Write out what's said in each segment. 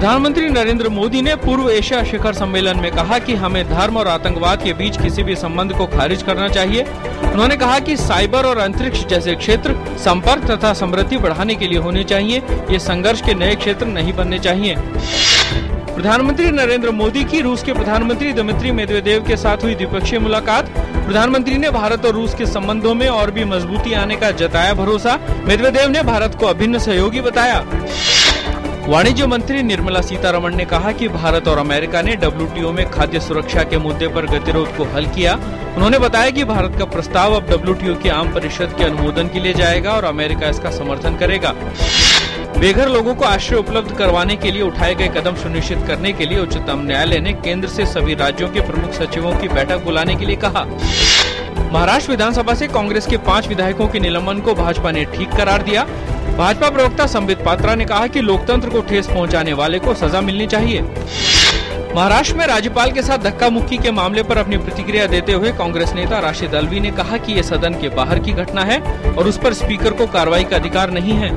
प्रधानमंत्री नरेंद्र मोदी ने पूर्व एशिया शिखर सम्मेलन में कहा कि हमें धर्म और आतंकवाद के बीच किसी भी संबंध को खारिज करना चाहिए। उन्होंने कहा कि साइबर और अंतरिक्ष जैसे क्षेत्र संपर्क तथा समृद्धि बढ़ाने के लिए होने चाहिए। ये संघर्ष के नए क्षेत्र नहीं बनने चाहिए। प्रधानमंत्री नरेंद्र मोदी की रूस के प्रधानमंत्री दमित्री मेदवेदेव के साथ हुई द्विपक्षीय मुलाकात। प्रधानमंत्री ने भारत और रूस के संबंधों में और भी मजबूती आने का जताया भरोसा। मेदवेदेव ने भारत को अभिन्न सहयोगी बताया। वाणिज्य मंत्री निर्मला सीतारमण ने कहा कि भारत और अमेरिका ने डब्ल्यूटीओ में खाद्य सुरक्षा के मुद्दे पर गतिरोध को हल किया। उन्होंने बताया कि भारत का प्रस्ताव अब डब्ल्यूटीओ की आम परिषद के अनुमोदन के लिए जाएगा और अमेरिका इसका समर्थन करेगा। बेघर लोगों को आश्रय उपलब्ध करवाने के लिए उठाए गए कदम सुनिश्चित करने के लिए उच्चतम न्यायालय ने केंद्र से सभी राज्यों के प्रमुख सचिवों की बैठक बुलाने के लिए कहा। महाराष्ट्र विधानसभा से कांग्रेस के पाँच विधायकों के निलंबन को भाजपा ने ठीक करार दिया। भाजपा प्रवक्ता संबित पात्रा ने कहा कि लोकतंत्र को ठेस पहुँचाने वाले को सजा मिलनी चाहिए। महाराष्ट्र में राज्यपाल के साथ धक्का मुक्की के मामले पर अपनी प्रतिक्रिया देते हुए कांग्रेस नेता राशिद अलवी ने कहा कि ये सदन के बाहर की घटना है और उस पर स्पीकर को कार्रवाई का अधिकार नहीं है।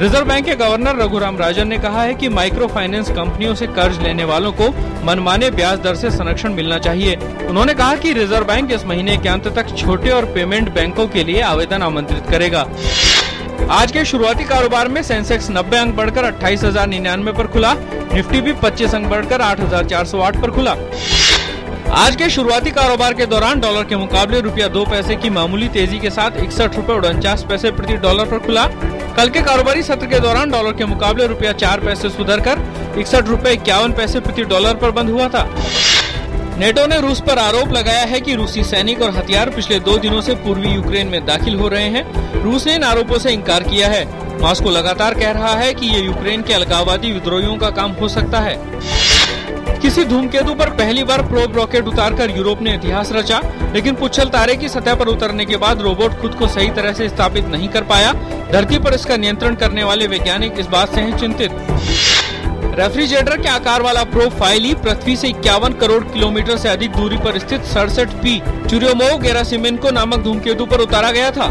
रिज़र्व बैंक के गवर्नर रघुराम राजन ने कहा है कि माइक्रो फाइनेंस कंपनियों से कर्ज लेने वालों को मनमाने ब्याज दर से संरक्षण मिलना चाहिए। उन्होंने कहा कि रिज़र्व बैंक इस महीने के अंत तक छोटे और पेमेंट बैंकों के लिए आवेदन आमंत्रित करेगा। आज के शुरुआती कारोबार में सेंसेक्स 90 अंक बढ़कर अट्ठाईस हज़ार निन्यानवे पर खुला। निफ्टी भी 25 अंक बढ़कर आठ हज़ार चार सौ आठ पर खुला। आज के शुरुआती कारोबार के दौरान डॉलर के मुकाबले रुपया दो पैसे की मामूली तेज़ी के साथ इकसठ रूपए उनचास पैसे प्रति डॉलर पर खुला। कल के कारोबारी सत्र के दौरान डॉलर के मुकाबले रुपया चार पैसे सुधर कर इकसठ रूपए इक्यावन पैसे प्रति डॉलर पर बंद हुआ था। नेटो ने रूस पर आरोप लगाया है कि रूसी सैनिक और हथियार पिछले दो दिनों से पूर्वी यूक्रेन में दाखिल हो रहे हैं। रूस ने इन आरोपों से इनकार किया है। मॉस्को लगातार कह रहा है कि ये यूक्रेन के अलगाववादी विद्रोहियों का काम हो सकता है। किसी धूमकेतु पर पहली बार प्रोब रॉकेट उतारकर यूरोप ने इतिहास रचा, लेकिन पुच्छल तारे की सतह पर उतरने के बाद रोबोट खुद को सही तरह से स्थापित नहीं कर पाया। धरती पर इसका नियंत्रण करने वाले वैज्ञानिक इस बात से हैं चिंतित। रेफ्रिजरेटर के आकार वाला प्रोफ़ाइल ही पृथ्वी से इक्यावन करोड़ किलोमीटर से अधिक दूरी पर स्थित सड़सठ पी चुरियोमो गेरासिमेन को नामक धूमकेतु पर उतारा गया था।